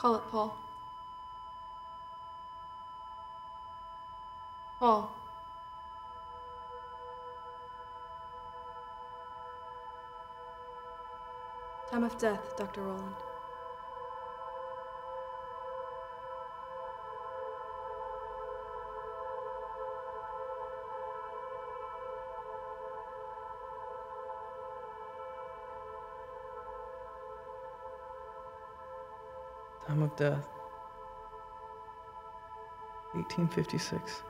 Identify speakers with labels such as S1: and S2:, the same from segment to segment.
S1: Call it, Paul. Paul. Time of death, Dr. Roland.
S2: Time of death 1856.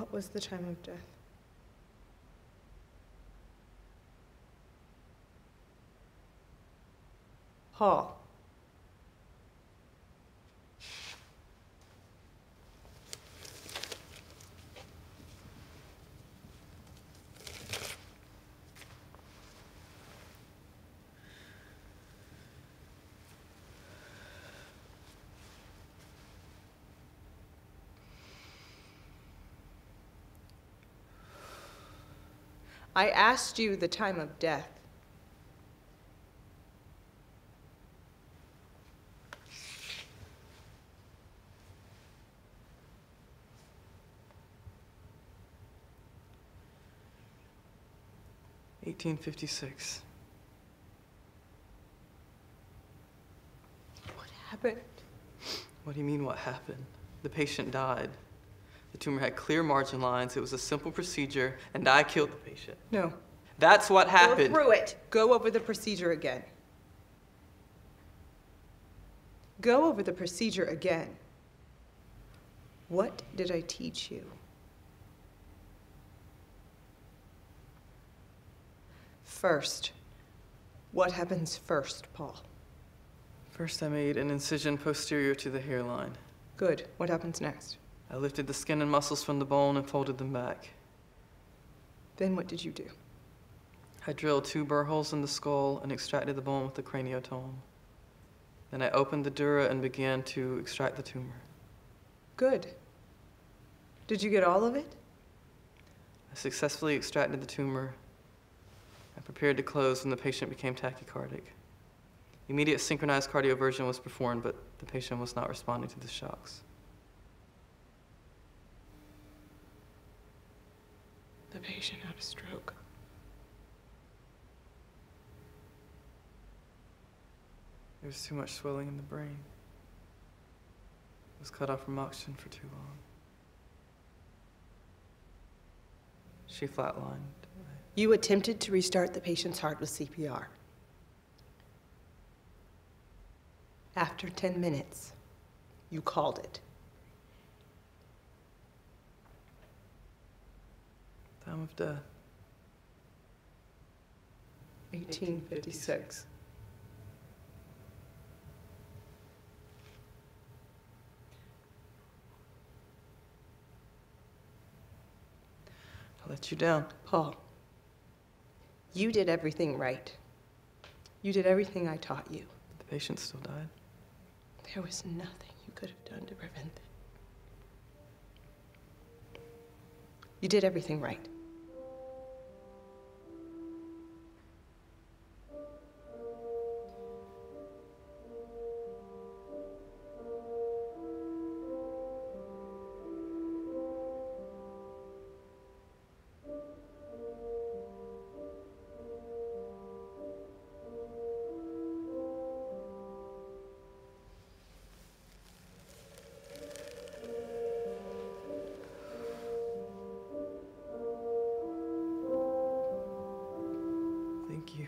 S3: What was the time of death? Paul. I asked you the time of death.
S2: Eighteen fifty-six.
S3: What happened?
S2: What do you mean, what happened? The patient died. The tumor had clear margin lines. It was a simple procedure, and I killed the patient.
S3: No.
S2: That's what happened.
S3: Go through it. Go over the procedure again. Go over the procedure again. What did I teach you? First, what happens first, Paul?
S2: First, I made an incision posterior to the hairline.
S3: Good. What happens next?
S2: I lifted the skin and muscles from the bone and folded them back.
S3: Then what did you do?
S2: I drilled two burr holes in the skull and extracted the bone with the craniotome. Then I opened the dura and began to extract the tumor.
S3: Good. Did you get all of it?
S2: I successfully extracted the tumor. I prepared to close when the patient became tachycardic. Immediate synchronized cardioversion was performed, but the patient was not responding to the shocks.
S3: The patient had a stroke.
S2: There was too much swelling in the brain. It was cut off from oxygen for too long. She flatlined.
S3: You attempted to restart the patient's heart with CPR. After 10 minutes, you called it.
S2: Time of death.
S3: 1856.
S2: I let you down.
S3: Paul, you did everything right. You did everything I taught you.
S2: The patient still died.
S3: There was nothing you could have done to prevent it. You did everything right.
S2: You.